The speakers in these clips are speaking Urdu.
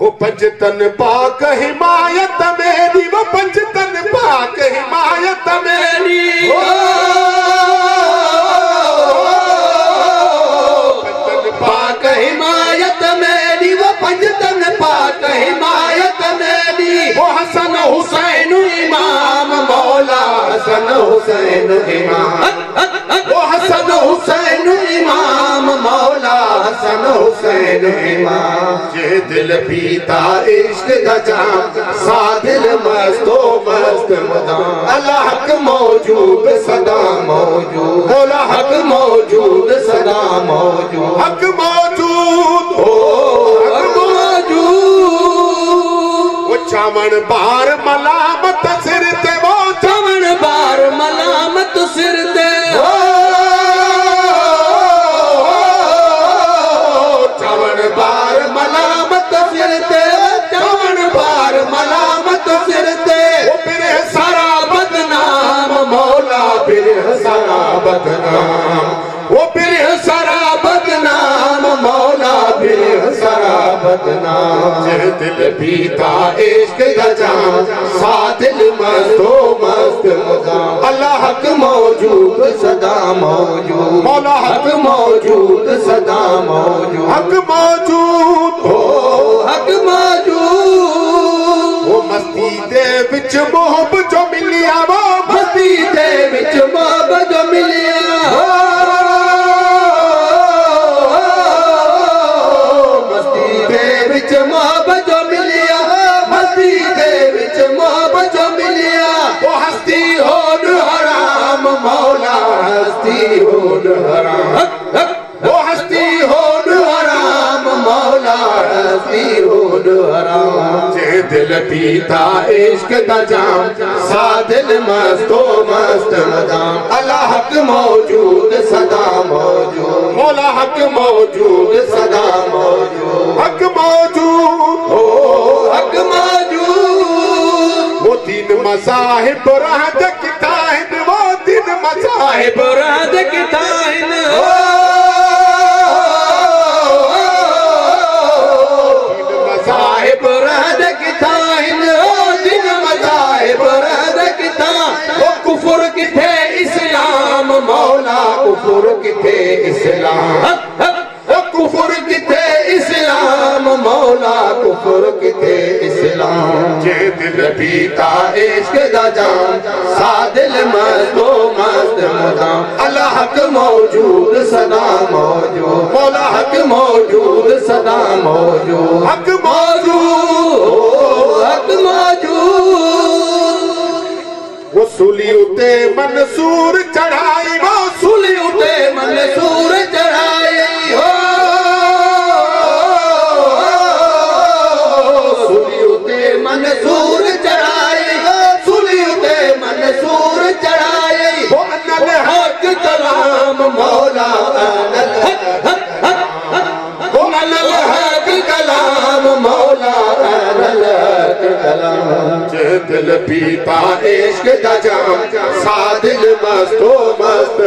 وہ پنجتن پاک حمایت میری وہ پنجتن پاک حمایت میری۔ پنجتن پاک حمایت میری وہ پنجتن پاک حمایت میری۔ وہ حسن حسین امام مولا حسن حسین امام۔ حسن حسین امام یہ دل پیتا عشق دا جام سا دل مست و مست مدام اللہ حق موجود، صدا موجود۔ مولا حق موجود، صدا موجود۔ حق موجود او حق موجود۔ اچھا وہ چامن بار ملامت سارا بدنام یہ دل پیتا عشق کا جام سا دل مست و مست مدام اللہ حق موجود صدا موجود ہون حرام۔ وہ ہستی ہون حرام، مولا ہستی ہون حرام۔ یہ دل پیتا عشق کا جام، سا دل مست و مست مدام۔ اللہ حق موجود، صدا موجود۔ مولا حق موجود، صدا موجود۔ حق موجود او حق موجود۔ وہ تین مذاہب راہ دکھتا صاحب راد کتائن صاحب راد کتائن دن مذاہب راد کتائن وہ کفر کتھے اسلام، مولا کفر کتھے اسلام۔ وہ کفر کتھے اسلام، مولا کفر کتھے اسلام۔ یہ دل پیتا عشق دا جان۔ سا مدام اللہ حق موجود صدا موجود مولا حق موجود صدا موجود حق موجود حق موجود وہ سلی اتے منصور چڑھائی وہ سلی دل پیتا عشق دا جام سا دل مست و مست۔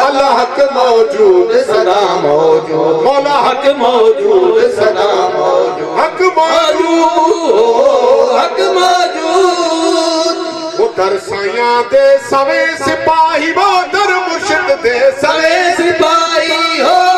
اللہ حق موجود، صدا موجود۔ مولا حق موجود، صدا موجود۔ حق موجود حق موجود۔ وہ در سیاں دے سوے سپاہی وہ در مرشد دے سوے سپاہی، ہو۔